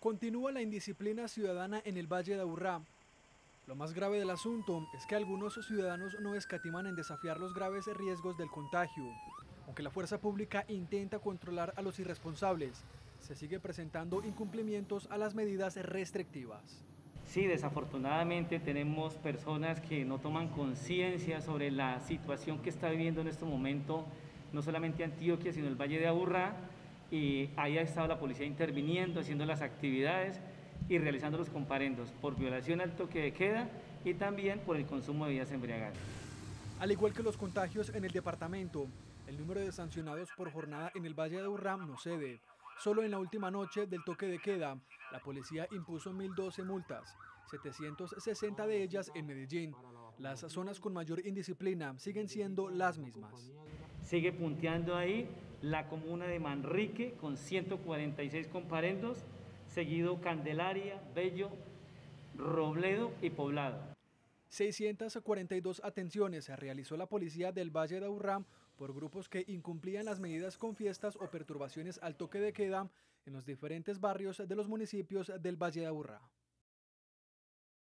Continúa la indisciplina ciudadana en el Valle de Aburrá. Lo más grave del asunto es que algunos ciudadanos no escatiman en desafiar los graves riesgos del contagio. Aunque la fuerza pública intenta controlar a los irresponsables, se sigue presentando incumplimientos a las medidas restrictivas. Sí, desafortunadamente tenemos personas que no toman conciencia sobre la situación que está viviendo en este momento, no solamente Antioquia, sino el Valle de Aburrá, y ahí ha estado la policía interviniendo, haciendo las actividades y realizando los comparendos por violación al toque de queda y también por el consumo de bebidas embriagantes. Al igual que los contagios en el departamento, el número de sancionados por jornada en el Valle de Urram no cede. Solo en la última noche del toque de queda, la policía impuso 1.012 multas, 760 de ellas en Medellín. Las zonas con mayor indisciplina siguen siendo las mismas. Sigue punteando ahí la comuna de Manrique con 146 comparendos, seguido Candelaria, Bello, Robledo y Poblado. 642 atenciones se realizó la policía del Valle de Aburrá por grupos que incumplían las medidas con fiestas o perturbaciones al toque de queda en los diferentes barrios de los municipios del Valle de Aburrá.